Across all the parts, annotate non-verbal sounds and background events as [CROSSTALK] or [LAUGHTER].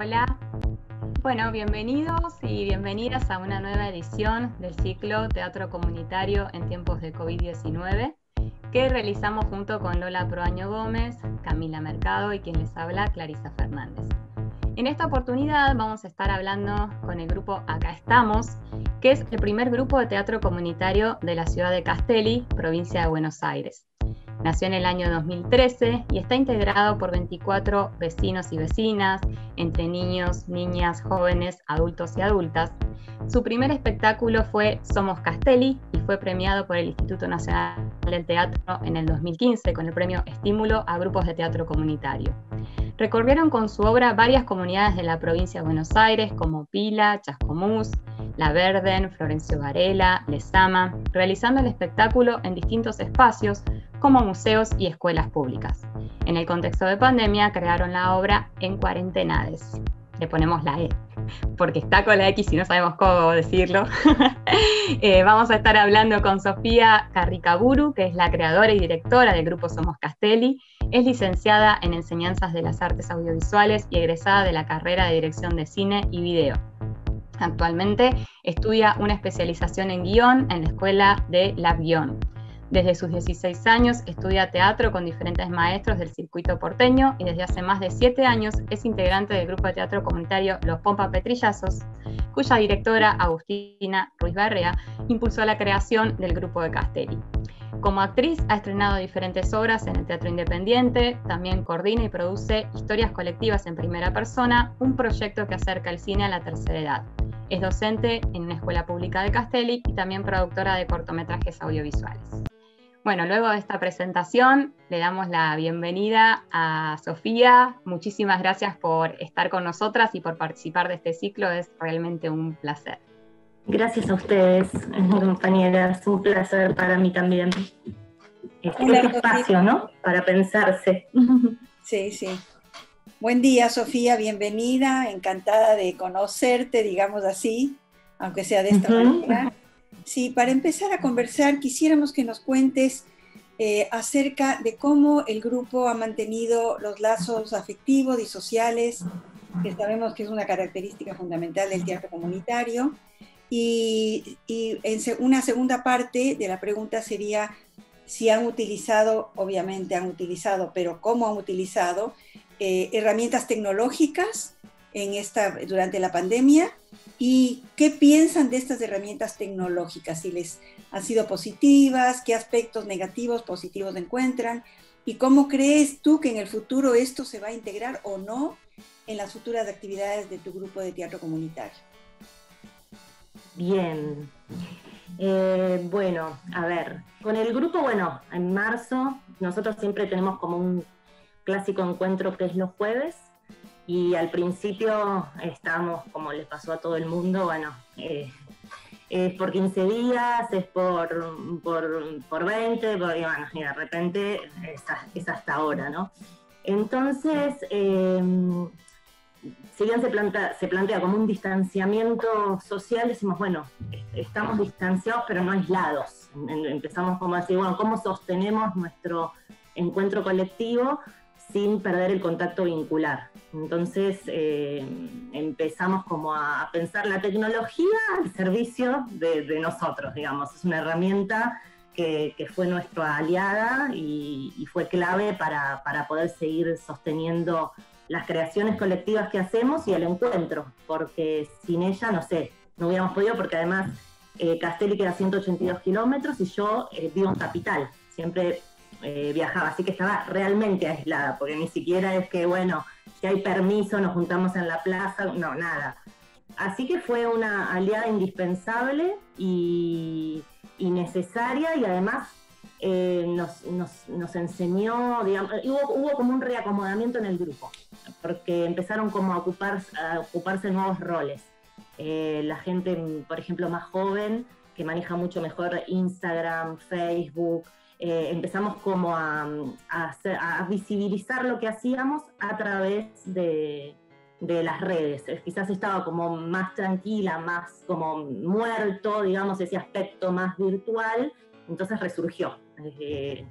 Hola. Bueno, bienvenidos y bienvenidas a una nueva edición del ciclo Teatro Comunitario en tiempos de COVID-19 que realizamos junto con Lola Proaño Gómez, Camila Mercado y quien les habla, Clarisa Fernández. En esta oportunidad vamos a estar hablando con el grupo Acá Estamos, que es el primer grupo de teatro comunitario de la ciudad de Castelli, provincia de Buenos Aires. Nació en el año 2013 y está integrado por 24 vecinos y vecinas, entre niños, niñas, jóvenes, adultos y adultas. Su primer espectáculo fue Somos Castelli y fue premiado por el Instituto Nacional del Teatro en el 2015 con el premio Estímulo a Grupos de Teatro Comunitario. Recorrieron con su obra varias comunidades de la provincia de Buenos Aires como Pila, Chascomús, La Verden, Florencio Varela, Lesama, realizando el espectáculo en distintos espacios como museos y escuelas públicas. En el contexto de pandemia crearon la obra En Cuarentenades. Le ponemos la E, porque está con la X y no sabemos cómo decirlo. [LAUGHS] Eh, vamos a estar hablando con Sofía Carricaburu, que es la creadora y directora del grupo Somos Castelli. Es licenciada en Enseñanzas de las Artes Audiovisuales y egresada de la carrera de Dirección de Cine y Video. Actualmente estudia una especialización en guion en la Escuela de La Guión. Desde sus 16 años estudia teatro con diferentes maestros del circuito porteño y desde hace más de 7 años es integrante del grupo de teatro comunitario Los Pompa Petrillazos, cuya directora, Agustina Ruiz Barrea, impulsó la creación del grupo de Castelli. Como actriz ha estrenado diferentes obras en el teatro independiente, también coordina y produce historias colectivas en primera persona, un proyecto que acerca el cine a la tercera edad. Es docente en una escuela pública de Castelli y también productora de cortometrajes audiovisuales. Bueno, luego de esta presentación le damos la bienvenida a Sofía. Muchísimas gracias por estar con nosotras y por participar de este ciclo. Es realmente un placer. Gracias a ustedes, compañeras. Un placer para mí también. Este espacio, ¿no? Para pensarse. [LAUGHS] Sí, sí. Buen día, Sofía. Bienvenida. Encantada de conocerte, digamos así, aunque sea de esta manera. Sí, para empezar a conversar, quisiéramos que nos cuentes eh, acerca de cómo el grupo ha mantenido los lazos afectivos y sociales, que sabemos que es una característica fundamental del teatro comunitario. Y, en una segunda parte de la pregunta sería si han utilizado, obviamente han utilizado, pero cómo han utilizado eh, herramientas tecnológicas en esta, durante la pandemia y qué piensan de estas herramientas tecnológicas, si les han sido positivas, qué aspectos negativos, positivos encuentran y cómo crees tú que en el futuro esto se va a integrar o no en las futuras actividades de tu grupo de teatro comunitario. Bien. Eh, bueno, a ver, con el grupo, bueno, en marzo nosotros siempre tenemos como un clásico encuentro que es los jueves, y al principio estamos, como les pasó a todo el mundo, bueno, eh, es por 15 días, es por, por, por 20, porque, bueno, y de repente es, hasta ahora, ¿no? Entonces, eh, si bien se plantea, como un distanciamiento social, decimos, bueno, estamos distanciados pero no aislados. Empezamos como a decir, bueno, ¿cómo sostenemos nuestro encuentro colectivo sin perder el contacto vincular. Entonces eh, empezamos como a pensar la tecnología al servicio de, nosotros, digamos. Es una herramienta que, fue nuestra aliada y, fue clave para, poder seguir sosteniendo las creaciones colectivas que hacemos y el encuentro, porque sin ella, no sé, no hubiéramos podido, porque además eh, Castelli queda 182 kilómetros y yo eh, vivo en Capital. Siempre eh, viajaba, así que estaba realmente aislada, porque ni siquiera es que, bueno, si hay permiso, nos juntamos en la plaza, no, nada. Así que fue una aliada indispensable y, necesaria y además eh, nos, enseñó, digamos, hubo, como un reacomodamiento en el grupo, porque empezaron como a, ocupar, a ocuparse nuevos roles. Eh, la gente, por ejemplo, más joven, que maneja mucho mejor Instagram, Facebook, eh, empezamos como a, visibilizar lo que hacíamos a través de, las redes. Quizás estaba como más tranquila, más como muerto, digamos, ese aspecto más virtual, entonces resurgió. Eh,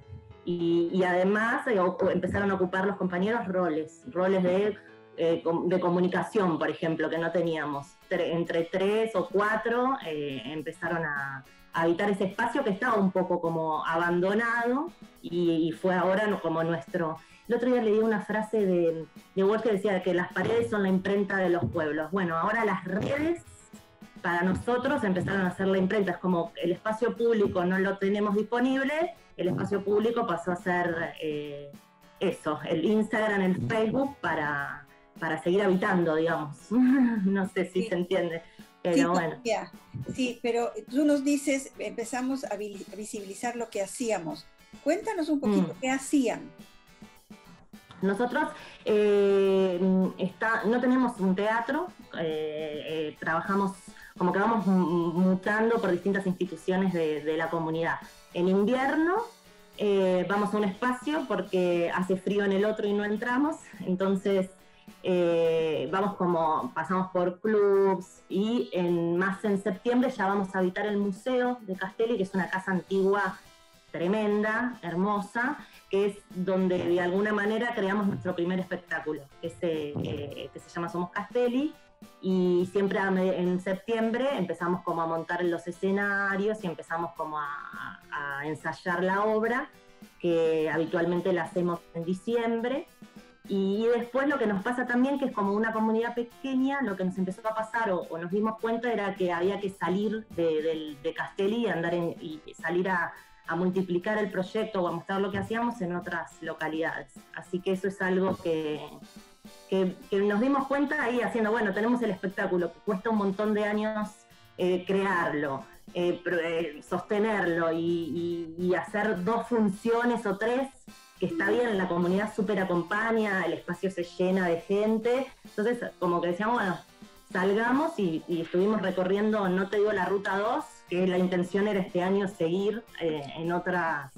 y, además empezaron a ocupar los compañeros roles, roles de eh, de comunicación, por ejemplo, que no teníamos. entre tres o cuatro eh, empezaron a, habitar ese espacio que estaba un poco como abandonado y, fue ahora como nuestro... El otro día leí una frase de, de que decía que las paredes son la imprenta de los pueblos. Bueno, ahora las redes para nosotros empezaron a ser la imprenta. Es como el espacio público no lo tenemos disponible, el espacio público pasó a ser eh, eso, el Instagram, el Facebook para, para seguir habitando, digamos. [LAUGHS] no sé si se entiende. Pero sí, bueno. Sí, pero tú nos dices, empezamos a visibilizar lo que hacíamos. Cuéntanos un poquito, mm. ¿qué hacían? Nosotros eh, está, no tenemos un teatro, eh, eh, trabajamos como que vamos mutando por distintas instituciones de, la comunidad. En invierno vamos a un espacio porque hace frío en el otro y no entramos, entonces vamos como, pasamos por clubs y en, más en septiembre ya vamos a habitar el Museo de Castelli, que es una casa antigua tremenda, hermosa, que es donde de alguna manera creamos nuestro primer espectáculo, que eh, que se llama Somos Castelli, y siempre en septiembre empezamos como a montar los escenarios y empezamos como a, ensayar la obra, que habitualmente la hacemos en diciembre. Y, después lo que nos pasa también, que es como una comunidad pequeña, lo que nos empezó a pasar o, nos dimos cuenta era que había que salir de, de Castelli y, andar y salir a, a multiplicar el proyecto o a mostrar lo que hacíamos en otras localidades. Así que eso es algo que, que, nos dimos cuenta ahí haciendo, bueno, tenemos el espectáculo, que cuesta un montón de años eh, crearlo, eh, eh, sostenerlo y, hacer dos funciones o tres, que está bien, la comunidad súper acompaña, el espacio se llena de gente. Entonces, como que decíamos, bueno, salgamos y, y estuvimos recorriendo, no te digo la ruta 2, que la intención era este año seguir en otras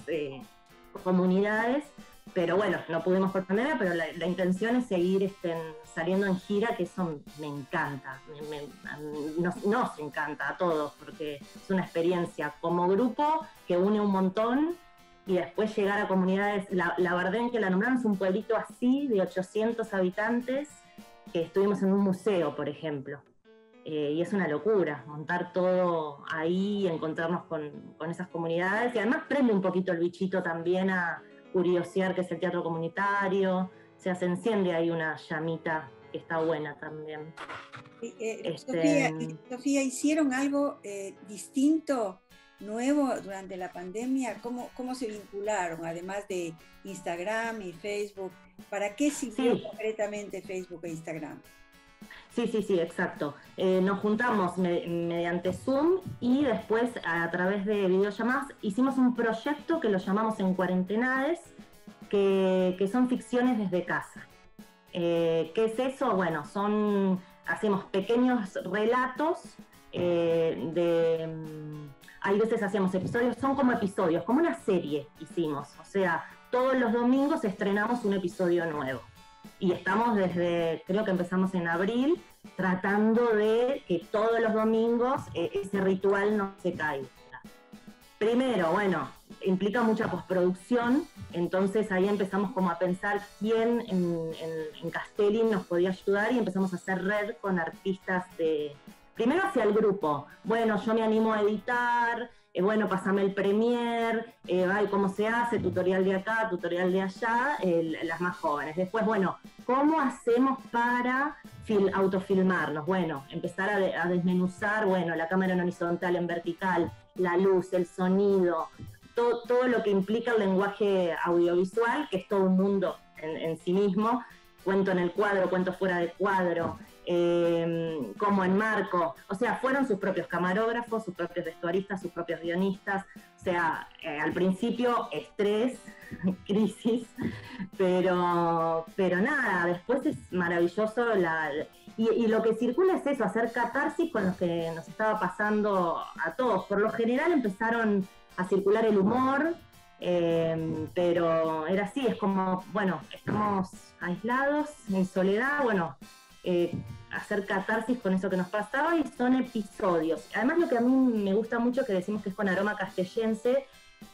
comunidades, pero bueno, no pudimos por pandemia, pero la, intención es seguir este, saliendo en gira, que eso me encanta, nos, encanta a todos, porque es una experiencia como grupo que une un montón y después llegar a comunidades, la, la Bardén que la nombraron es un pueblito así, de 800 habitantes, que estuvimos en un museo, por ejemplo. Eh, y es una locura montar todo ahí, encontrarnos con, esas comunidades y además prende un poquito el bichito también a curiosear qué es el teatro comunitario, o sea, se enciende ahí una llamita que está buena también. Eh, este, Sofía, ¿hicieron algo eh, distinto, nuevo durante la pandemia? ¿Cómo, ¿Cómo se vincularon, además de Instagram y Facebook? ¿Para qué sirvió concretamente Facebook e Instagram? Sí, sí, sí, exacto. Eh, nos juntamos mediante Zoom y después a través de videollamadas hicimos un proyecto que lo llamamos En Cuarentenades, que, son ficciones desde casa. Eh, ¿Qué es eso? Bueno, son, hacemos pequeños relatos eh, de... Mm, hay veces hacemos episodios, son como episodios, como una serie hicimos. O sea, todos los domingos estrenamos un episodio nuevo y estamos desde, creo que empezamos en abril, tratando de que todos los domingos eh, ese ritual no se caiga. Primero, bueno, implica mucha postproducción, entonces ahí empezamos como a pensar quién en, en, Castelli nos podía ayudar y empezamos a hacer red con artistas de... Primero hacia el grupo, bueno, yo me animo a editar, eh, bueno, pasame el premier, eh, cómo se hace, tutorial de acá, tutorial de allá, las más jóvenes. Después, bueno, ¿cómo hacemos para autofilmarnos? Bueno, empezar a, desmenuzar, bueno, la cámara en horizontal, en vertical, la luz, el sonido, todo, todo, lo que implica el lenguaje audiovisual, que es todo un mundo en, en sí mismo, cuento en el cuadro, cuento fuera de cuadro, eh, como en Marco, o sea, fueron sus propios camarógrafos, sus propios vestuaristas, sus propios guionistas, o sea, eh, al principio estrés, [LAUGHS] crisis, pero, pero nada, después es maravilloso la, y, lo que circula es eso, hacer catarsis con lo que nos estaba pasando a todos. Por lo general empezaron a circular el humor, eh, pero era así, es como, bueno, estamos aislados, en soledad, bueno, eh, hacer catarsis con eso que nos pasaba y son episodios. Además lo que a mí me gusta mucho que decimos que es con aroma castellense,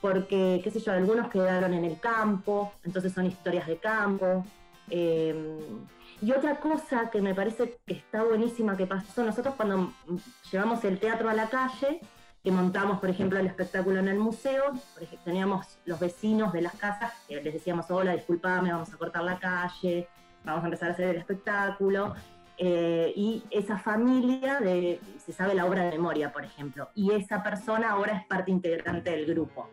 porque, qué sé yo, algunos quedaron en el campo, entonces son historias de campo. Eh, Y otra cosa que me parece que está buenísima que pasó, nosotros cuando llevamos el teatro a la calle, que montamos, por ejemplo, el espectáculo en el museo, teníamos los vecinos de las casas, les decíamos, hola, disculpame, vamos a cortar la calle, vamos a empezar a hacer el espectáculo, eh, y esa familia de, se sabe la obra de memoria, por ejemplo, y esa persona ahora es parte integrante del grupo.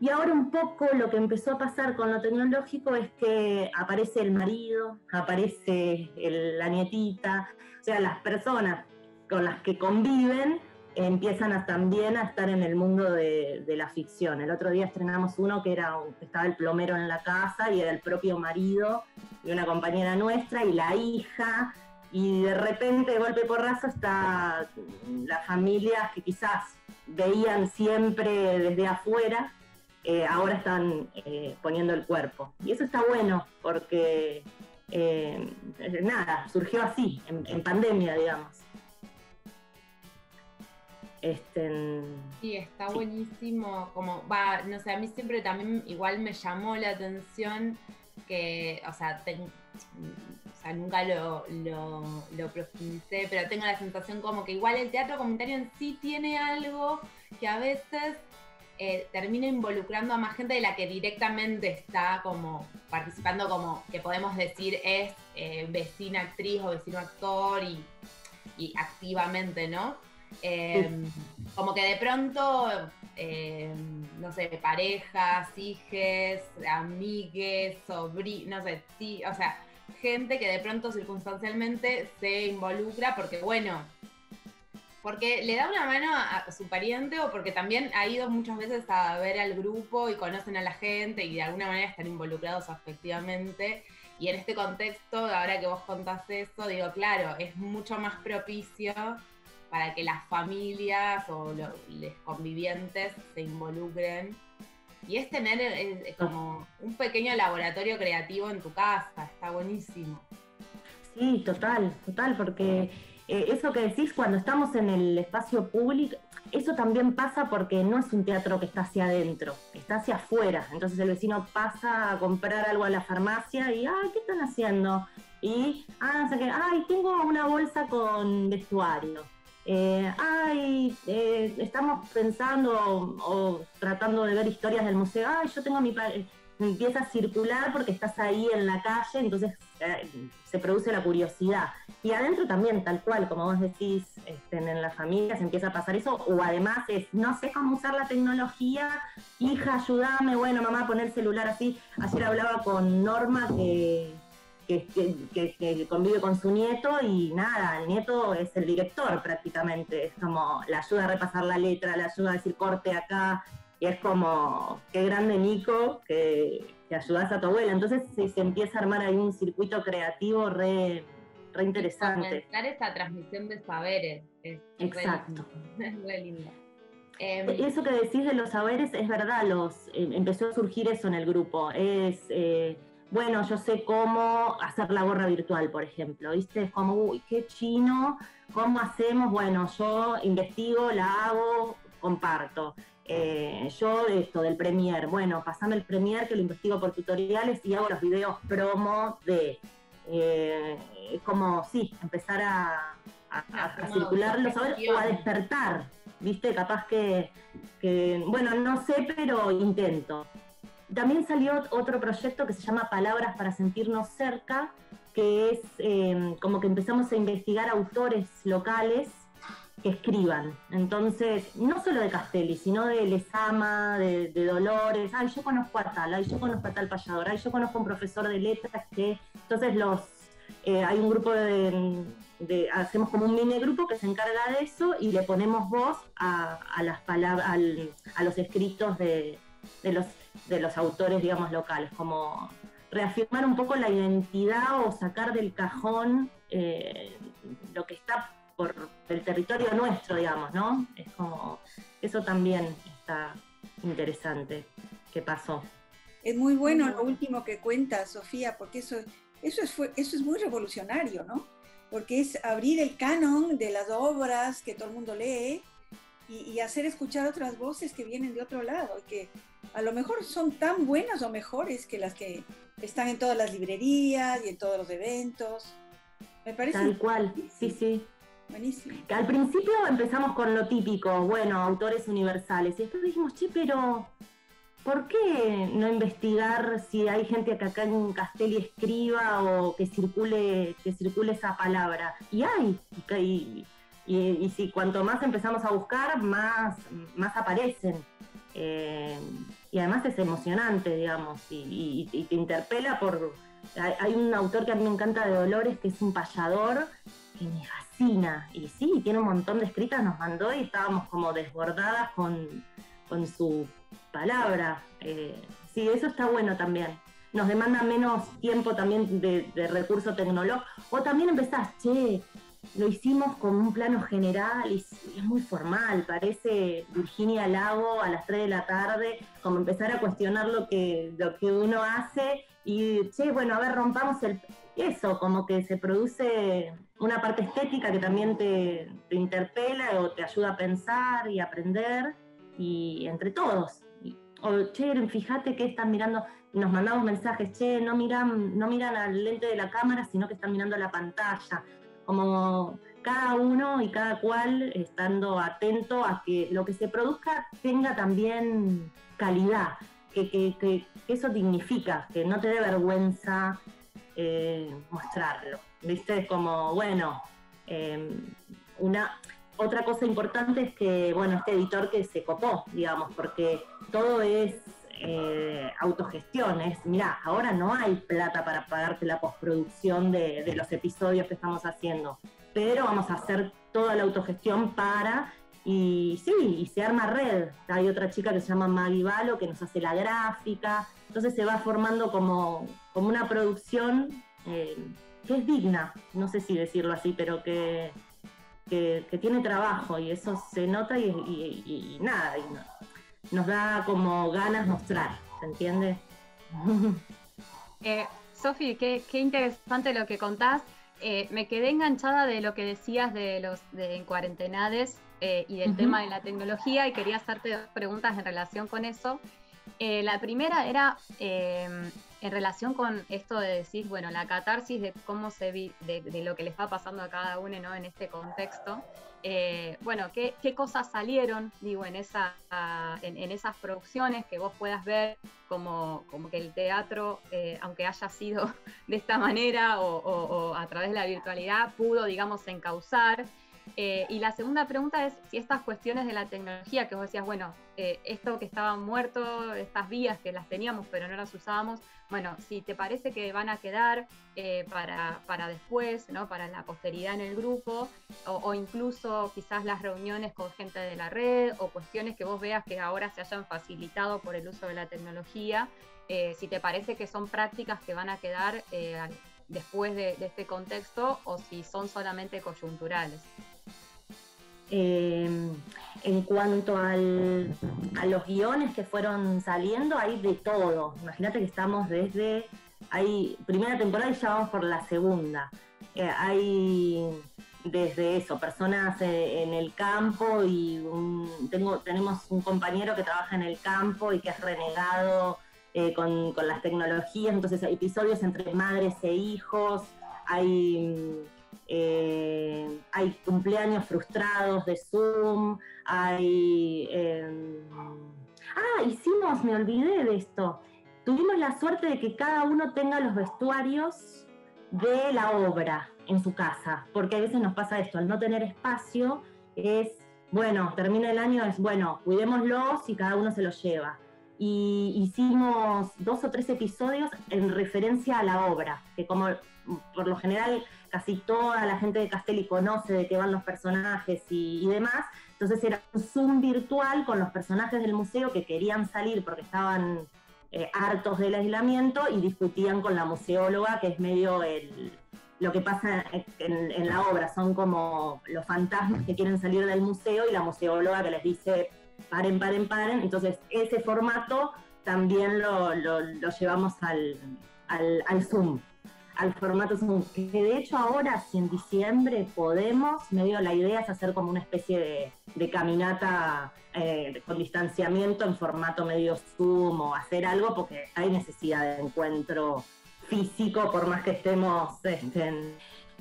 Y ahora un poco lo que empezó a pasar con lo tecnológico es que aparece el marido, aparece la nietita, o sea, las personas con las que conviven empiezan también a estar en el mundo de, la ficción. El otro día estrenamos uno que era estaba el plomero en la casa y era el propio marido de una compañera nuestra y la hija y de repente, de golpe porrazo, está las familias que quizás veían siempre desde afuera, eh, ahora están eh, poniendo el cuerpo. Y eso está bueno, porque eh, nada, surgió así, en, pandemia, digamos. Este, sí, está buenísimo. Como, va, no sé, a mí siempre también igual me llamó la atención que, o sea, nunca lo, lo, profundicé, pero tengo la sensación como que igual el teatro comunitario en sí tiene algo que a veces eh, termina involucrando a más gente de la que directamente está como participando, como que podemos decir es eh, vecina actriz o vecino actor y, activamente, ¿no? Em, como que de pronto, em, no sé, parejas, hijes, amigues, sobrinos, no sé, sí, o sea, gente que de pronto circunstancialmente se involucra porque, bueno, porque le da una mano a, su pariente o porque también ha ido muchas veces a ver al grupo y conocen a la gente y de alguna manera están involucrados afectivamente. Y en este contexto, ahora que vos contás eso, digo, claro, es mucho más propicio para que las familias o los convivientes se involucren y es tener eh, como un pequeño laboratorio creativo en tu casa, está buenísimo. Sí, total, total, porque eh, eso que decís cuando estamos en el espacio público, eso también pasa porque no es un teatro que está hacia adentro, está hacia afuera. Entonces el vecino pasa a comprar algo a la farmacia y, ay, ¿qué están haciendo? Y, ah, ay, tengo una bolsa con vestuario eh, ay, eh, estamos pensando o, tratando de ver historias del museo, ay, yo tengo mi... Empieza a circular porque estás ahí en la calle, entonces eh, se produce la curiosidad. Y adentro también, tal cual, como vos decís, este, en la familia se empieza a pasar eso, o además es, no sé cómo usar la tecnología, hija, ayúdame, bueno, mamá, poner el celular así. Ayer hablaba con Norma que que, convive con su nieto y nada, el nieto es el director prácticamente, es como la ayuda a repasar la letra, la ayuda a decir corte acá, y es como, qué grande Nico que, que ayudas a tu abuela. Entonces se, empieza a armar ahí un circuito creativo re, re interesante. esta transmisión de saberes. Es Exacto. es re lindo. [LAUGHS] Em, eso que decís de los saberes es verdad, los, em, empezó a surgir eso en el grupo. Es eh, bueno, yo sé cómo hacer la gorra virtual, por ejemplo, ¿viste? Es como, uy, qué chino, ¿cómo hacemos? Bueno, yo investigo, la hago, comparto. Eh, yo esto, del Premiere, bueno, pasame el Premiere que lo investigo por tutoriales y hago los videos promo de, eh, como, sí, empezar a, circular los saberes o a despertar, ¿viste? Capaz que, que, bueno, no sé, pero intento. También salió otro proyecto que se llama Palabras para sentirnos cerca, que es em, como que empezamos a investigar autores locales que escriban. Entonces, no solo de Castelli, sino de Lesama, de, Dolores, ay, yo conozco a tal, ay, yo conozco a tal payador, ay, yo conozco a un profesor de letras que... Entonces los... Eh, hay un grupo de, hacemos como un mini grupo que se encarga de eso y le ponemos voz a, las palabras, a los escritos de, de los de los autores, digamos, locales, como reafirmar un poco la identidad o sacar del cajón eh, lo que está por el territorio nuestro, digamos, ¿no? Es como, eso también está interesante que pasó. Es muy bueno lo último que cuenta Sofía, porque eso, eso, es, eso es muy revolucionario, ¿no? Porque es abrir el canon de las obras que todo el mundo lee y, hacer escuchar otras voces que vienen de otro lado y que a lo mejor son tan buenas o mejores que las que están en todas las librerías y en todos los eventos. Me parece. Tal cual, sí, sí. Buenísimo. Que al principio empezamos con lo típico, bueno, autores universales. Y después dijimos, che, pero ¿por qué no investigar si hay gente que acá en Castelli escriba o que circule, que circule esa palabra? Y hay, y, y, si cuanto más empezamos a buscar, más, más aparecen. Eh, y además es emocionante, digamos, y, te interpela por... Hay, un autor que a mí me encanta de Dolores, que es un payador, que me fascina. Y sí, tiene un montón de escritas, nos mandó y estábamos como desbordadas con, con su palabra. Eh, sí, eso está bueno también. Nos demanda menos tiempo también de, de recurso tecnológico. O también empezás, che, lo hicimos con un plano general y, es muy formal, parece Virginia Lago a las 3 de la tarde, como empezar a cuestionar lo que, lo que uno hace y, che, bueno, a ver, rompamos el... Eso, como que se produce una parte estética que también te, te interpela o te ayuda a pensar y aprender y entre todos. O, che, fíjate que están mirando, nos mandamos mensajes, che, no miran, no miran al lente de la cámara, sino que están mirando la pantalla como cada uno y cada cual estando atento a que lo que se produzca tenga también calidad, que, eso dignifica, que no te dé vergüenza eh, mostrarlo. ¿Viste? Como, bueno, em, una, otra cosa importante es que, bueno, este editor que se copó, digamos, porque todo es eh, autogestiones. Mira, ahora no hay plata para pagarte la postproducción de, los episodios que estamos haciendo, pero vamos a hacer toda la autogestión para y sí, y se arma red. Hay otra chica que se llama Maggie Balo que nos hace la gráfica. Entonces se va formando como, como una producción eh, que es digna, no sé si decirlo así, pero que, que, tiene trabajo y eso se nota y, nada nos da como ganas mostrar, ¿se entiende? [LAUGHS] Eh, Sofi, qué, interesante lo que contás. Eh, me quedé enganchada de lo que decías de los de en cuarentenades eh, y del tema de la tecnología y quería hacerte dos preguntas en relación con eso. Eh, la primera era em, en relación con esto de decir, bueno, la catarsis de cómo se vi, de, lo que le está pasando a cada uno ¿no? en este contexto. Eh, bueno, ¿qué, cosas salieron, digo, en, esa, en, esas producciones que vos puedas ver como, como que el teatro, eh, aunque haya sido [LAUGHS] de esta manera o, o, a través de la virtualidad, pudo, digamos, encauzar? Eh, y la segunda pregunta es si estas cuestiones de la tecnología, que vos decías, bueno, eh, esto que estaba muerto, estas vías que las teníamos pero no las usábamos, bueno, si te parece que van a quedar eh, para, para, después, ¿no? para la posteridad en el grupo, o, incluso quizás las reuniones con gente de la red, o cuestiones que vos veas que ahora se hayan facilitado por el uso de la tecnología, si te parece que son prácticas que van a quedar después de, de este contexto o si son solamente coyunturales. Eh, en cuanto a los guiones que fueron saliendo, hay de todo. Imagínate que estamos desde hay primera temporada y ya vamos por la segunda. Eh, hay desde eso, personas eh, en el campo y tengo, tenemos un compañero que trabaja en el campo y que es renegado con, con, las tecnologías, entonces hay episodios entre madres e hijos, hay eh, hay cumpleaños frustrados de Zoom, hay... Em, ah, hicimos, me olvidé de esto. Tuvimos la suerte de que cada uno tenga los vestuarios de la obra en su casa, porque a veces nos pasa esto, al no tener espacio es, bueno, termina el año, es, bueno, cuidémoslos y cada uno se los lleva. Y hicimos dos o tres episodios en referencia a la obra, que como por lo general casi toda la gente de Castelli conoce de qué van los personajes y, demás. Entonces era un Zoom virtual con los personajes del museo que querían salir porque estaban eh, hartos del aislamiento y discutían con la museóloga, que es medio el, lo que pasa en, la obra. Son como los fantasmas que quieren salir del museo y la museóloga que les dice paren, paren, paren. Entonces ese formato también lo, llevamos al, al, al Zoom al formato Zoom. Que de hecho ahora, si en diciembre podemos, medio la idea es hacer como una especie de, caminata eh, con distanciamiento en formato medio Zoom o hacer algo porque hay necesidad de encuentro físico, por más que estemos este,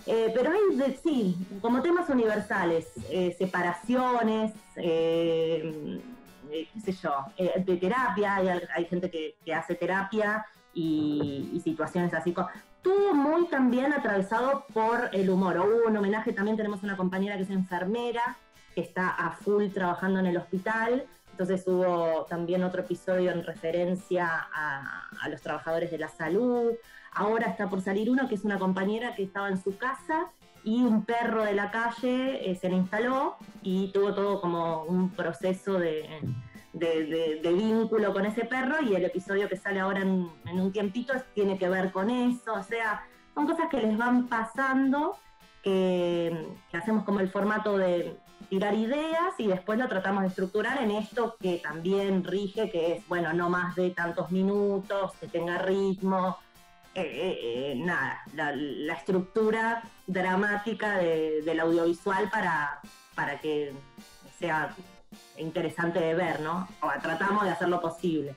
Eh, pero hay, sí, como temas universales, eh, separaciones, eh, qué sé yo, de terapia, hay, gente que, hace terapia y, situaciones así. Todo muy también atravesado por el humor. Hubo un homenaje, también tenemos una compañera que es enfermera, que está a full trabajando en el hospital, entonces hubo también otro episodio en referencia a, a, los trabajadores de la salud. Ahora está por salir uno que es una compañera que estaba en su casa y un perro de la calle eh, se le instaló y tuvo todo como un proceso de, vínculo con ese perro y el episodio que sale ahora en, un tiempito tiene que ver con eso. O sea, son cosas que les van pasando que hacemos como el formato de tirar ideas y después lo tratamos de estructurar en esto que también rige, que es, bueno, no más de tantos minutos, que tenga ritmo, eh, eh, eh, nada, la, estructura dramática del audiovisual para, para que sea interesante de ver, ¿no? O tratamos de hacer lo posible.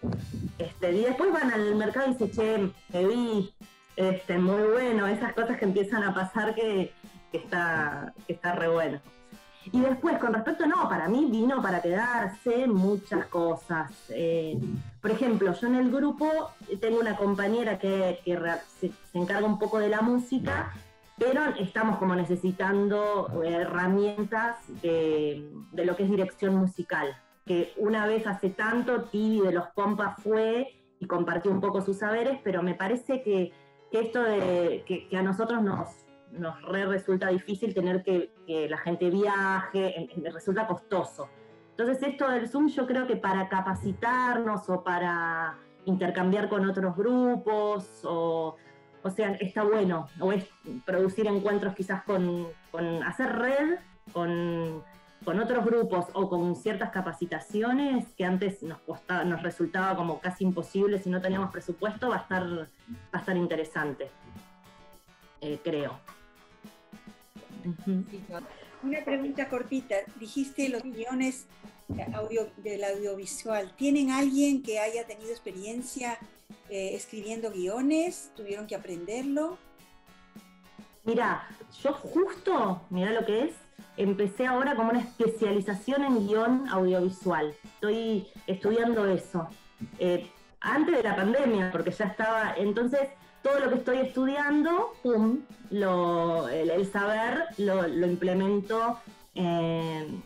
Este, y después van al mercado y dicen, che, te vi, este, muy bueno, esas cosas que empiezan a pasar que está, que está re bueno. Y después, con respecto, no, para mí vino para quedarse muchas cosas. Eh, por ejemplo, yo en el grupo tengo una compañera que, se, encarga un poco de la música, pero estamos como necesitando herramientas de, lo que es dirección musical. Que una vez hace tanto, Tibi de los Compas fue y compartió un poco sus saberes, pero me parece que, esto de que a nosotros nos, nos resulta difícil tener que, la gente viaje, resulta costoso. Entonces esto del Zoom yo creo que para capacitarnos o para intercambiar con otros grupos o, sea, está bueno, o es producir encuentros quizás con, con hacer red con, con, otros grupos o con ciertas capacitaciones que antes nos, costaba, nos resultaba como casi imposible si no teníamos presupuesto, va a estar, va a estar interesante, eh, creo. Una pregunta cortita. Dijiste los guiones audio, del audiovisual. ¿Tienen alguien que haya tenido experiencia eh, escribiendo guiones? ¿Tuvieron que aprenderlo? Mira, yo justo, mira lo que es, empecé ahora como una especialización en guion audiovisual. Estoy estudiando eso. Eh, antes de la pandemia, porque ya estaba, entonces todo lo que estoy estudiando, pum, el, saber lo, implemento en,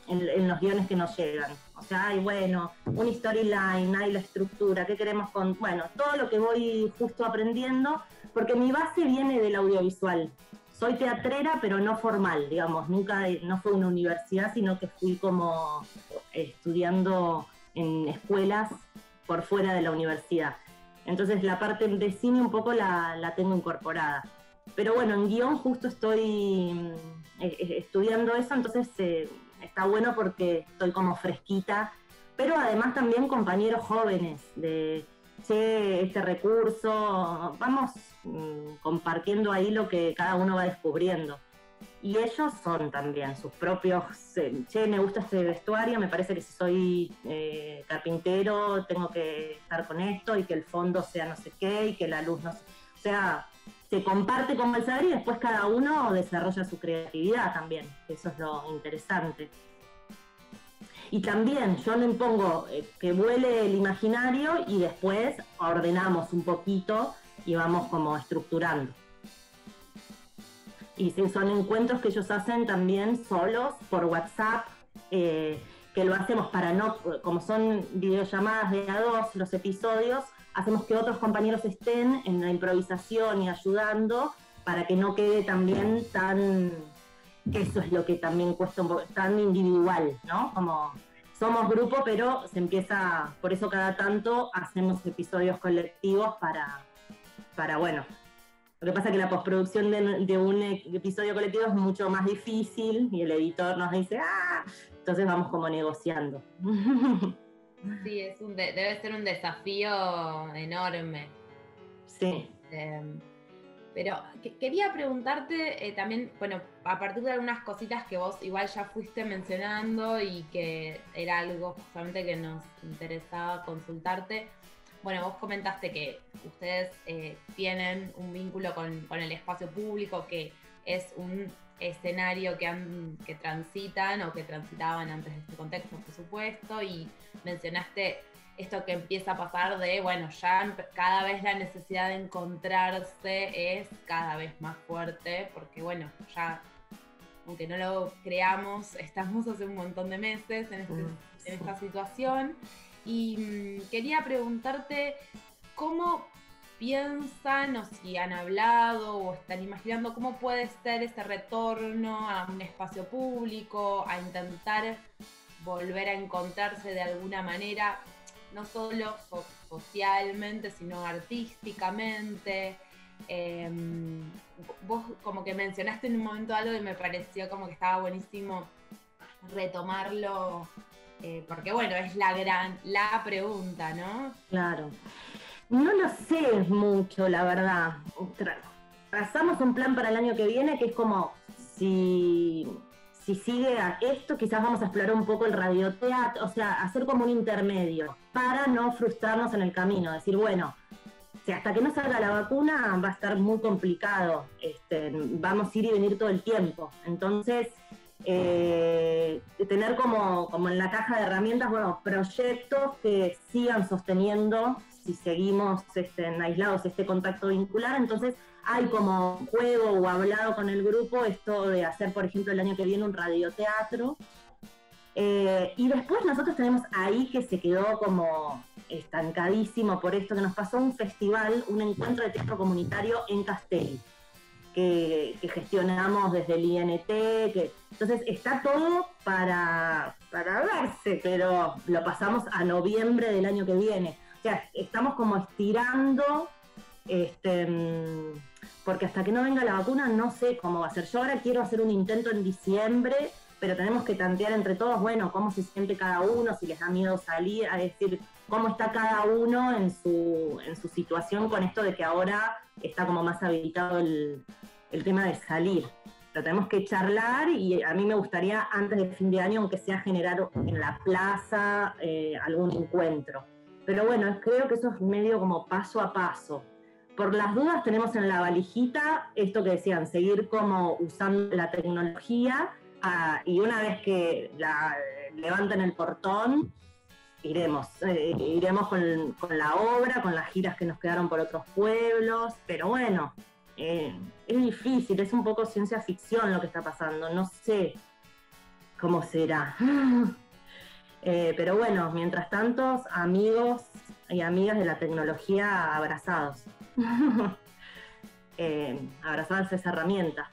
los guiones que nos llegan. O sea, hay, bueno, un storyline, hay la estructura, qué queremos con... Bueno, todo lo que voy justo aprendiendo, porque mi base viene del audiovisual. Soy teatrera, pero no formal, digamos, nunca, no fue una universidad, sino que fui como estudiando en escuelas por fuera de la universidad. Entonces la parte de cine un poco la, tengo incorporada. Pero bueno, en guion justo estoy mm, eh, eh, estudiando eso, entonces eh, está bueno porque estoy como fresquita, pero además también compañeros jóvenes de, che, este recurso, vamos mm, compartiendo ahí lo que cada uno va descubriendo. Y ellos son también sus propios, eh, che, me gusta este vestuario, me parece que si soy eh, carpintero tengo que estar con esto y que el fondo sea no sé qué y que la luz no sé. O sea, se comparte con el saber y después cada uno desarrolla su creatividad también. Eso es lo interesante. Y también yo le impongo eh, que vuele el imaginario y después ordenamos un poquito y vamos como estructurando y son encuentros que ellos hacen también solos por WhatsApp, eh, que lo hacemos para no, como son videollamadas de a dos los episodios, hacemos que otros compañeros estén en la improvisación y ayudando para que no quede también tan, eso es lo que también cuesta un poco, tan individual, ¿no? Como somos grupo, pero se empieza, por eso cada tanto hacemos episodios colectivos para, para bueno, lo que pasa es que la postproducción de, un episodio colectivo es mucho más difícil y el editor nos dice, ¡ah! Entonces vamos como negociando. [LAUGHS] Sí, es un debe ser un desafío enorme. Sí. Este, pero quería preguntarte eh, también, bueno, a partir de algunas cositas que vos igual ya fuiste mencionando y que era algo justamente que nos interesaba consultarte. Bueno, vos comentaste que ustedes eh, tienen un vínculo con, el espacio público, que es un escenario que, han, que transitan o que transitaban antes de este contexto, por supuesto, y mencionaste esto que empieza a pasar de, bueno, ya cada vez la necesidad de encontrarse es cada vez más fuerte, porque bueno, ya, aunque no lo creamos, estamos hace un montón de meses en, este, mm, esta situación. Y mm, quería preguntarte cómo piensan o si han hablado o están imaginando cómo puede ser ese retorno a un espacio público, a intentar volver a encontrarse de alguna manera, no solo socialmente, sino artísticamente. Em, vos como que mencionaste en un momento algo y me pareció como que estaba buenísimo retomarlo, eh, porque bueno, es la gran, la pregunta, ¿no? Claro. No lo sé mucho, la verdad. Trazamos un plan para el año que viene que es como si, si sigue esto, quizás vamos a explorar un poco el radioteatro, o sea, hacer como un intermedio para no frustrarnos en el camino. Decir, bueno, si hasta que no salga la vacuna va a estar muy complicado. Este, vamos a ir y venir todo el tiempo. Entonces, eh, tener como, como en la caja de herramientas, bueno, proyectos que sigan sosteniendo si seguimos este, aislados este contacto vincular, entonces hay como juego o hablado con el grupo esto de hacer, por ejemplo, el año que viene un radioteatro. Eh, y después nosotros tenemos ahí que se quedó como estancadísimo por esto que nos pasó un festival, un encuentro de texto comunitario en Castelli. Que, gestionamos desde el INT, que, entonces está todo para, para verse, pero lo pasamos a noviembre del año que viene. O sea, estamos como estirando, este, porque hasta que no venga la vacuna no sé cómo va a ser. Yo ahora quiero hacer un intento en diciembre, pero tenemos que tantear entre todos, bueno, cómo se siente cada uno, si les da miedo salir, a decir, cómo está cada uno en su, en su situación con esto de que ahora está como más habilitado el, tema de salir. Lo tenemos que charlar y a mí me gustaría antes del fin de año, aunque sea generar en la plaza eh, algún encuentro. Pero bueno, creo que eso es medio como paso a paso. Por las dudas tenemos en la valijita esto que decían, seguir como usando la tecnología ah, y una vez que la levanten el portón, iremos, eh, iremos con, la obra, con las giras que nos quedaron por otros pueblos, pero bueno, eh, es difícil, es un poco ciencia ficción lo que está pasando, no sé cómo será. [LAUGHS] Eh, pero bueno, mientras tanto, amigos y amigas de la tecnología abrazados. [LAUGHS] abrazados esa herramienta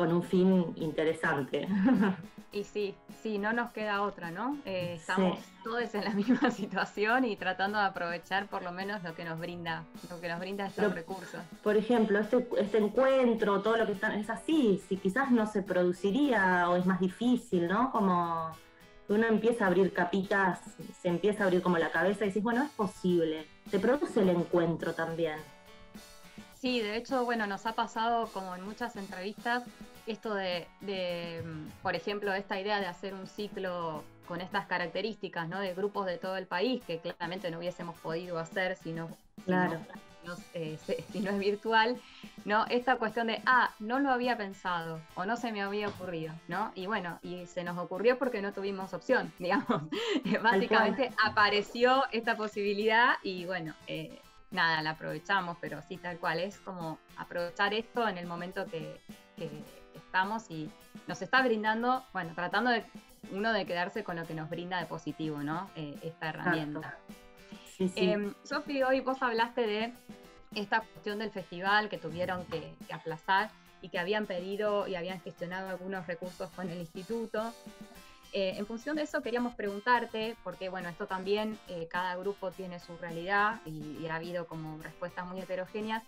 con un fin interesante. [LAUGHS] y sí, sí, no nos queda otra, ¿no? Eh, estamos todos en la [LAUGHS] misma situación y tratando de aprovechar por lo menos lo que nos brinda, lo que nos brinda estos recursos. Por ejemplo, este, este encuentro, todo lo que está, es así, si quizás no se produciría o es más difícil, ¿no? Como uno empieza a abrir capitas, se empieza a abrir como la cabeza y dices, bueno, es posible. Te produce el encuentro también. Sí, de hecho, bueno, nos ha pasado como en muchas entrevistas esto de, por ejemplo, esta idea de hacer un ciclo con estas características, ¿no? De grupos de todo el país que claramente no hubiésemos podido hacer si no, claro no, eh, [LAUGHS] si no es virtual, ¿no? Esta cuestión de, ah, no lo había pensado o no se me había ocurrido, ¿no? Y bueno, y se nos ocurrió porque no tuvimos opción, [LAUGHS] digamos. Básicamente apareció esta posibilidad y bueno, eh, nada, la aprovechamos, pero sí, tal cual, es como aprovechar esto en el momento que, estamos y nos está brindando, bueno, tratando de uno de quedarse con lo que nos brinda de positivo, ¿no? Eh, esta herramienta. Em, Sofi, hoy vos hablaste de esta cuestión del festival que tuvieron que, aplazar y que habían pedido y habían gestionado algunos recursos con el instituto. Eh, en función de eso queríamos preguntarte, porque bueno, esto también, eh, cada grupo tiene su realidad y, ha habido como respuestas muy heterogéneas,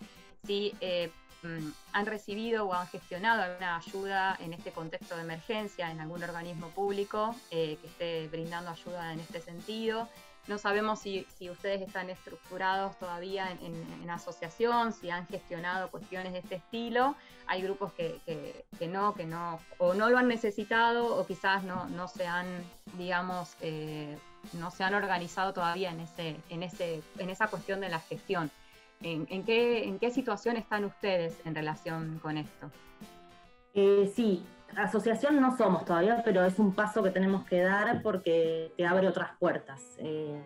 si eh, mm, han recibido o han gestionado alguna ayuda en este contexto de emergencia en algún organismo público que esté brindando ayuda en este sentido, no sabemos si, ustedes están estructurados todavía en, asociación, si han gestionado cuestiones de este estilo. Hay grupos que, no, que no, o no lo han necesitado, o quizás no, no se han, digamos, eh, no se han organizado todavía en esa cuestión de la gestión. ¿En, qué, ¿En qué situación están ustedes en relación con esto? Eh, sí, asociación no somos todavía, pero es un paso que tenemos que dar porque te abre otras puertas. Eh,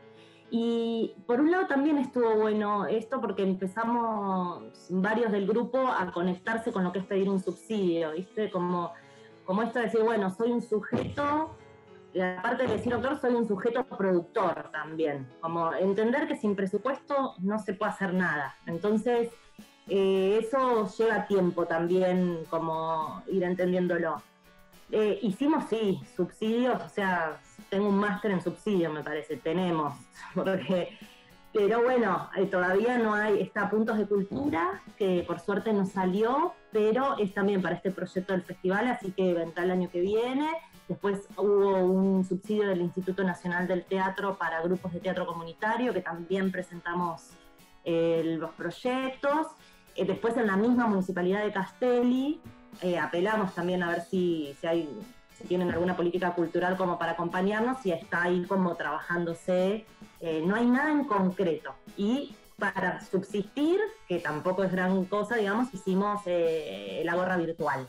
y por un lado también estuvo bueno esto porque empezamos varios del grupo a conectarse con lo que es pedir un subsidio, ¿viste? Como, como esto de decir, bueno, soy un sujeto, aparte de decir autor, soy un sujeto productor también. Como entender que sin presupuesto no se puede hacer nada. Entonces, eh, eso lleva tiempo también, como ir entendiéndolo. Eh, hicimos, sí, subsidios, o sea, tengo un máster en subsidio, me parece, tenemos, [LAUGHS] porque, pero bueno, eh, todavía no hay, está a puntos de cultura, que por suerte no salió, pero es también para este proyecto del festival, así que vendrá el año que viene. Después hubo un subsidio del Instituto Nacional del Teatro para grupos de teatro comunitario, que también presentamos los proyectos. Eh, después en la misma municipalidad de Castelli eh, apelamos también a ver si, hay, tienen alguna política cultural como para acompañarnos y está ahí como trabajándose. Eh, no hay nada en concreto. Y para subsistir, que tampoco es gran cosa, digamos, hicimos la gorra virtual.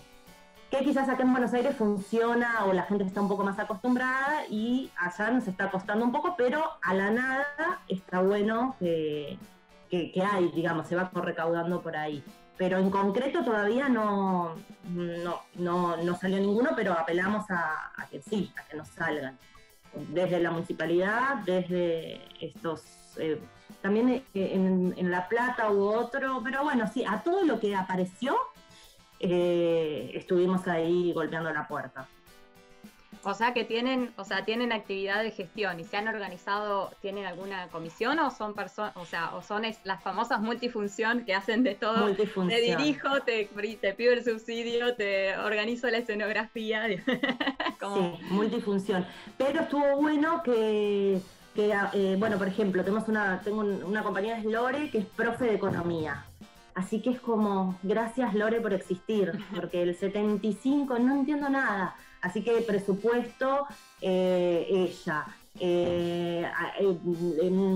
Que quizás acá en Buenos Aires funciona o la gente está un poco más acostumbrada y allá nos está costando un poco, pero a la nada está bueno que que, hay, digamos, se va recaudando por ahí. Pero en concreto todavía no, no, no, salió ninguno, pero apelamos a, que sí, a que nos salgan. Desde la municipalidad, desde estos... Eh, también eh, en, La Plata hubo otro, pero bueno, sí, a todo lo que apareció eh, estuvimos ahí golpeando la puerta. O sea que tienen, o sea, tienen actividad de gestión y se han organizado, ¿tienen alguna comisión o son personas, o sea, o son las famosas multifunción que hacen de todo? Te dirijo, te, te pido el subsidio, te organizo la escenografía. [LAUGHS] Sí, multifunción. Pero estuvo bueno que, eh, bueno, por ejemplo, tenemos una, tengo una compañía de Lore que es profe de economía. Así que es como, gracias Lore por existir, porque el 75 no entiendo nada Así que presupuesto, eh, ella. Eh,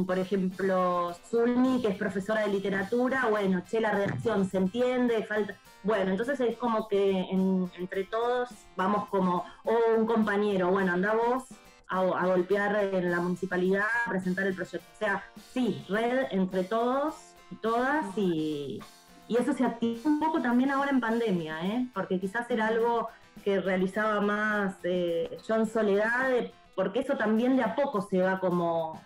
por ejemplo, Zulmi, que es profesora de literatura, bueno, che, la redacción se entiende, falta. Bueno, entonces es como que entre todos vamos como, o un compañero, bueno, anda vos a, golpear en la municipalidad, a presentar el proyecto. O sea, sí, red entre todos y todas y, y eso se activa un poco también ahora en pandemia, ¿eh? porque quizás era algo que realizaba más eh, yo en soledad, porque eso también de a poco se va como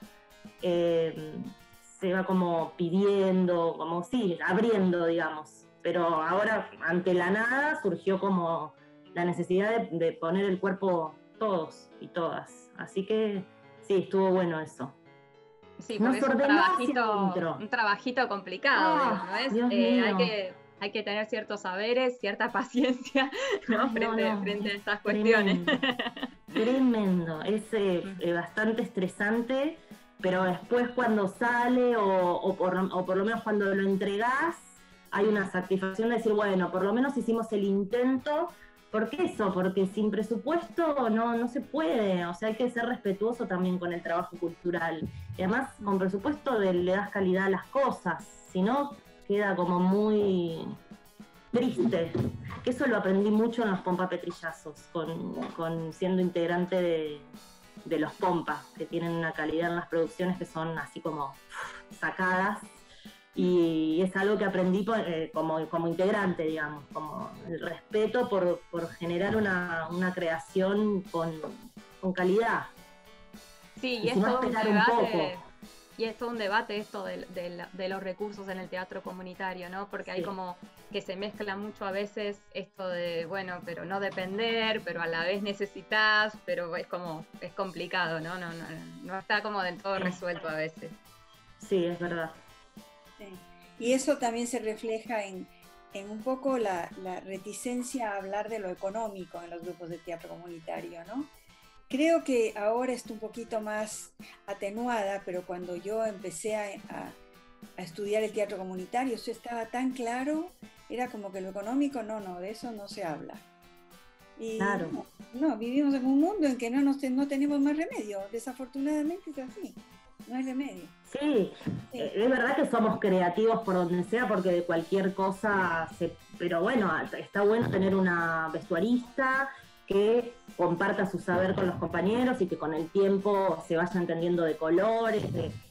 eh, se va como pidiendo, como sí, abriendo, digamos. Pero ahora, ante la nada, surgió como la necesidad de, poner el cuerpo todos y todas. Así que sí, estuvo bueno eso. Sí, porque es un trabajito, un trabajito complicado, ah, ¿no eh, hay que hay que tener ciertos saberes, cierta [LAUGHS] paciencia ¿no? frente, a estas cuestiones. Tremendo, es eh, eh, bastante estresante, pero después cuando sale o, por, lo menos cuando lo entregás, hay una satisfacción de decir, bueno, por lo menos hicimos el intento. ¿Por qué eso? Porque sin presupuesto no, no se puede, o sea, hay que ser respetuoso también con el trabajo cultural. Y además, con presupuesto le das calidad a las cosas, si no, queda como muy triste. Que eso lo aprendí mucho en los Pompa Petrillazos, con, siendo integrante de, los Pompa, que tienen una calidad en las producciones que son así como sacadas. Y es algo que aprendí eh, como, como integrante, digamos, como el respeto por, generar una, creación con, calidad. Sí, y, es todo un debate, y es todo un debate esto de, los recursos en el teatro comunitario, ¿no? Porque hay como que se mezcla mucho a veces esto de, bueno, pero no depender, pero a la vez necesitas, pero es como, es complicado, ¿no? No, no, no está como del todo resuelto a veces. Sí, es verdad. Y eso también se refleja en, un poco la, la reticencia a hablar de lo económico en los grupos de teatro comunitario, ¿no? Creo que ahora está un poquito más atenuada, pero cuando yo empecé a, estudiar el teatro comunitario, eso estaba tan claro, era como que lo económico, no, no, de eso no se habla. Y claro. no, vivimos en un mundo en que no, nos, no tenemos más remedio, desafortunadamente es así, no hay remedio. Sí, eh, es verdad que somos creativos por donde sea, porque de cualquier cosa se. Pero bueno, está bueno tener una vestuarista que comparta su saber con los compañeros y que con el tiempo se vaya entendiendo de colores.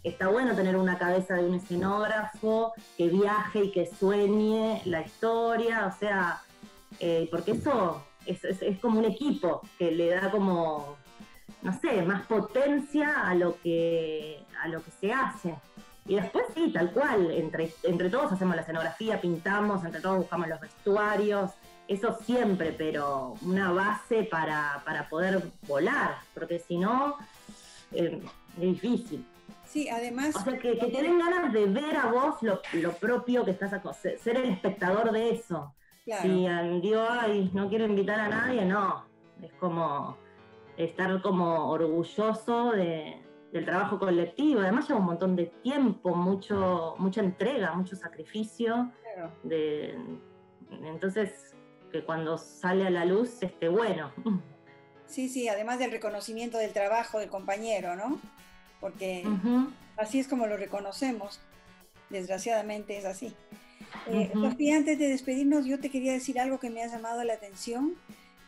está bueno tener una cabeza de un escenógrafo que viaje y que sueñe la historia, o sea, eh, porque eso es, es, como un equipo que le da como, no sé, más potencia a lo que, a lo que se hace. Y después sí, tal cual, entre, entre todos hacemos la escenografía, pintamos, entre todos buscamos los vestuarios, eso siempre, pero una base para, poder volar, porque si no, eh, es difícil. Sí, además... O sea, que, que te den ganas de ver a vos lo, propio que estás a ser el espectador de eso. Si digo, ay, no quiero invitar a nadie, no. Es como estar como orgulloso del trabajo colectivo. Además lleva un montón de tiempo, mucho, mucha entrega, mucho sacrificio. De, entonces, que cuando sale a la luz esté bueno. Sí, sí, además del reconocimiento del trabajo del compañero, ¿no? Porque así es como lo reconocemos. Desgraciadamente es así. Eh, Sofía, antes de despedirnos, yo te quería decir algo que me ha llamado la atención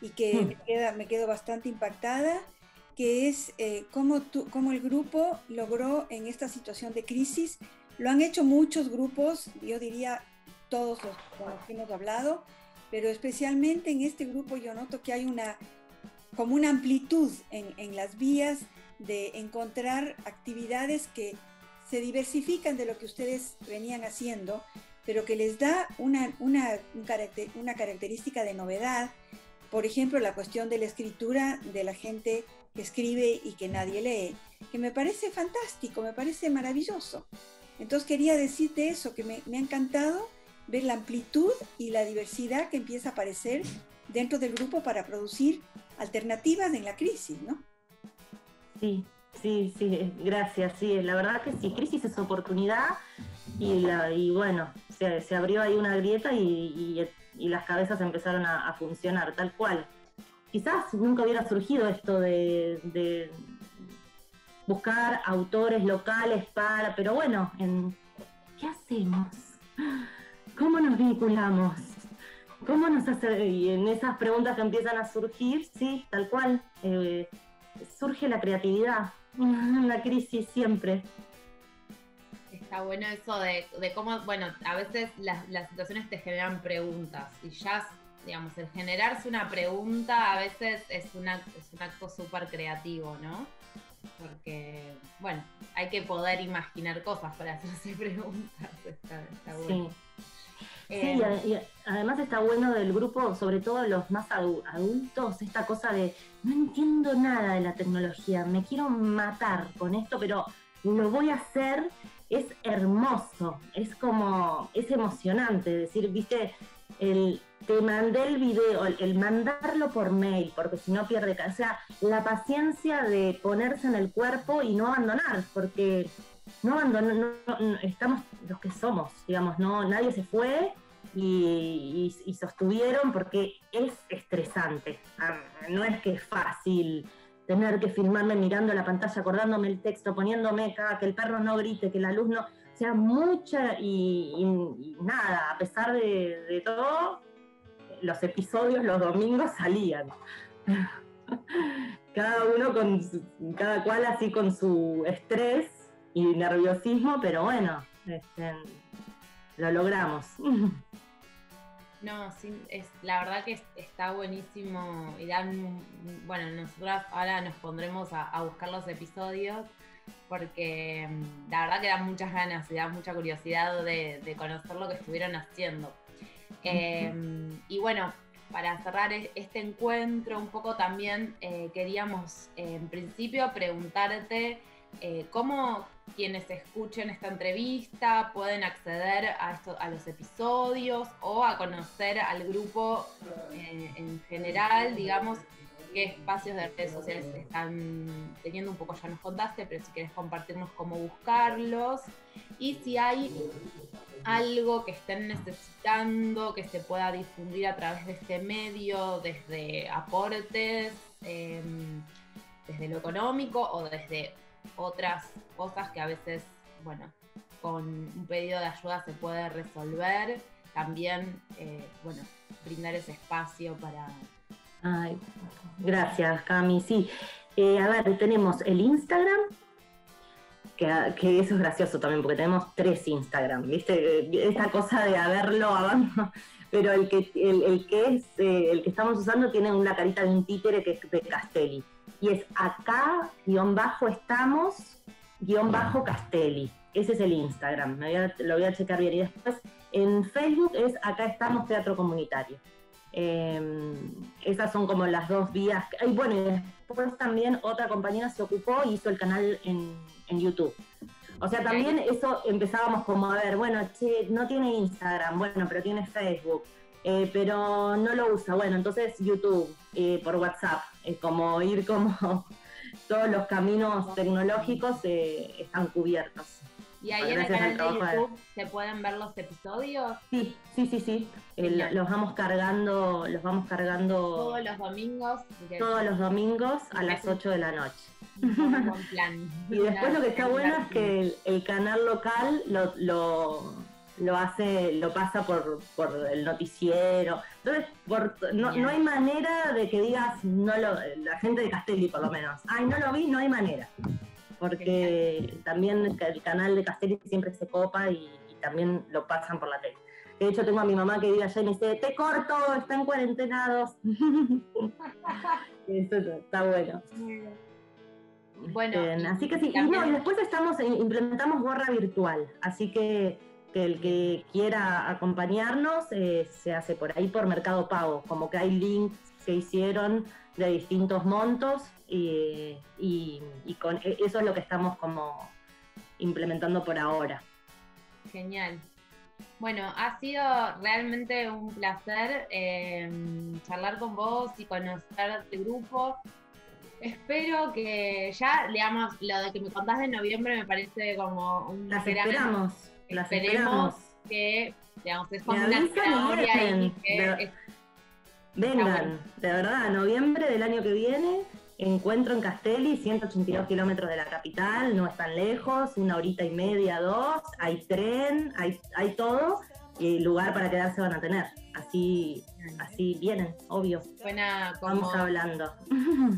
y que hmm. me, queda, me quedo bastante impactada, que es eh, cómo, tú, cómo el grupo logró en esta situación de crisis. Lo han hecho muchos grupos, yo diría todos los con los que hemos hablado, pero especialmente en este grupo yo noto que hay una como una amplitud en, en las vías de encontrar actividades que se diversifican de lo que ustedes venían haciendo pero que les da una, una, una característica de novedad. Por ejemplo, la cuestión de la escritura de la gente que escribe y que nadie lee, que me parece fantástico, me parece maravilloso. Entonces quería decirte eso, que me, me ha encantado ver la amplitud y la diversidad que empieza a aparecer dentro del grupo para producir alternativas en la crisis, ¿no? Sí, sí, sí, gracias. Sí, la verdad que sí, crisis es oportunidad y, la, bueno, se, abrió ahí una grieta y, las cabezas empezaron a, funcionar, tal cual. Quizás nunca hubiera surgido esto de, buscar autores locales para, pero bueno, en, ¿qué hacemos? ¿Cómo nos vinculamos? ¿Cómo nos hace? Y en esas preguntas que empiezan a surgir, sí, tal cual, eh, surge la creatividad, [LAUGHS] la crisis siempre. Está bueno eso de, cómo, bueno, a veces las, situaciones te generan preguntas y ya, digamos, el generarse una pregunta a veces es, una, es un acto súper creativo, ¿no? Porque, bueno, hay que poder imaginar cosas para hacerse [LAUGHS] preguntas. Está, bueno. Sí. Eh, y además está bueno del grupo, sobre todo los más adultos, esta cosa de no entiendo nada de la tecnología, me quiero matar con esto, pero lo voy a hacer es hermoso, es como, es emocionante decir, viste, el, te mandé el video, el, mandarlo por mail, porque si no pierde, o sea, la paciencia de ponerse en el cuerpo y no abandonar, porque no abandonar, estamos los que somos, digamos, no, nadie se fue y, sostuvieron porque es estresante, ah, no es que es fácil tener que filmarme mirando la pantalla, acordándome el texto, poniéndome acá, que el perro no grite, que la luz no. O sea, mucha y, nada, a pesar de, todo, los episodios los domingos salían. [LAUGHS] cada uno con cada cual así con su estrés y nerviosismo, pero bueno, este, lo logramos. [LAUGHS] No, sí, es, la verdad que está buenísimo y dan, bueno, nosotros ahora nos pondremos a, buscar los episodios porque mm, la verdad que dan muchas ganas y da mucha curiosidad de, conocer lo que estuvieron haciendo. Em, y bueno, para cerrar e, este encuentro un poco también eh, queríamos en principio preguntarte eh, cómo quienes escuchen esta entrevista pueden acceder a, esto, a los episodios o a conocer al grupo eh, en general, digamos, qué espacios de redes sociales están teniendo, un poco ya nos contaste, pero si quieres compartirnos cómo buscarlos y si hay algo que estén necesitando que se pueda difundir a través de este medio, desde aportes, em, desde lo económico o desde otras cosas que a veces bueno, con un pedido de ayuda se puede resolver. También, eh, bueno, brindar ese espacio para... Gracias, Cami. Sí, eh, a ver, tenemos el Instagram, que, eso es gracioso también, porque tenemos tres Instagram, ¿viste? Esta cosa de haberlo abajo, pero el que, el, que es, eh, el que estamos usando tiene una carita de un títere que es de Castelli. Y es acá, guion bajo, estamos, guion bajo Castelli. Ese es el Instagram, lo voy a checar bien. Y después en Facebook es acá estamos Teatro Comunitario. Em, esas son como las dos vías. Y bueno, y después también otra compañera se ocupó y hizo el canal en, en YouTube. O sea, también eso empezábamos como a ver, bueno, che, no tiene Instagram, bueno, pero tiene Facebook, eh, pero no lo usa, bueno, entonces YouTube, eh, por WhatsApp, es como ir como [LAUGHS] todos los caminos tecnológicos eh, están cubiertos. ¿Y ahí en el canal de YouTube se pueden ver los episodios? Sí, sí, sí, sí. los vamos cargando, los vamos cargando todos los domingos. Todos los domingos a las 8 de la noche. [LAUGHS] y después lo que está bueno es que el, canal local lo, lo, hace, lo pasa por, el noticiero. Entonces, no, no, hay manera de que digas, no lo, la gente de Castelli por lo menos, ay, no lo vi, no hay manera. Porque también el canal de Castelli siempre se copa y, también lo pasan por la tele. De hecho, tengo a mi mamá que vive allá y me dice, te corto, están cuarentenados. [LAUGHS] Eso está bueno. Bueno, así que sí, y, después estamos implementamos gorra virtual, así que, el que quiera acompañarnos eh, se hace por ahí por Mercado Pago, como que hay links que hicieron de distintos montos y, con e, eso es lo que estamos como implementando por ahora. Genial. Bueno, ha sido realmente un placer eh, charlar con vos y conocer el grupo. Espero que ya, digamos, lo de que me contás de noviembre me parece como un Las esperamos, las esperemos que, digamos, es como una historia que Vengan, de verdad, noviembre del año que viene, encuentro en Castelli, 182 kilómetros de la capital, no es tan lejos, una horita y media, dos, hay tren, hay, hay todo, y lugar para quedarse van a tener así, así vienen, obvio. Buena Vamos hablando.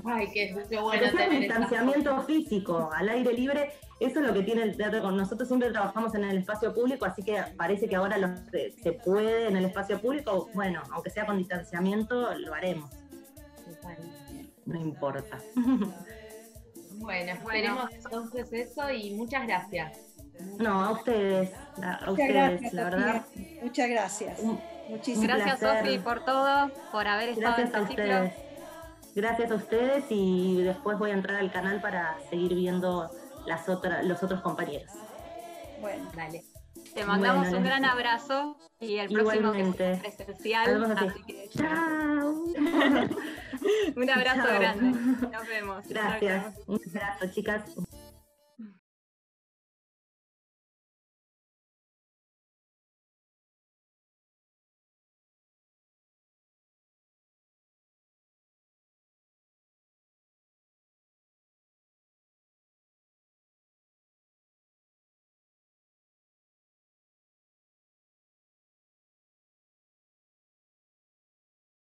Ay, qué, bueno tener distanciamiento físico, al aire libre, eso es lo que tiene el teatro con nosotros siempre trabajamos en el espacio público, así que parece que ahora se puede en el espacio público, bueno, aunque sea con distanciamiento, lo haremos. No importa. Bueno, esperemos entonces eso y muchas gracias. No, a ustedes, a, ustedes, la verdad. Muchas gracias. Muchísimas gracias, Sofi, por todo, por haber estado gracias en este a ustedes. Gracias a ustedes y después voy a entrar al canal para seguir viendo las otras, los otros compañeros. Bueno, dale. Te mandamos un gran abrazo y el próximo que presencial. Así que... [LAUGHS] Chao. un abrazo grande. Nos vemos. Gracias. Un abrazo, chicas.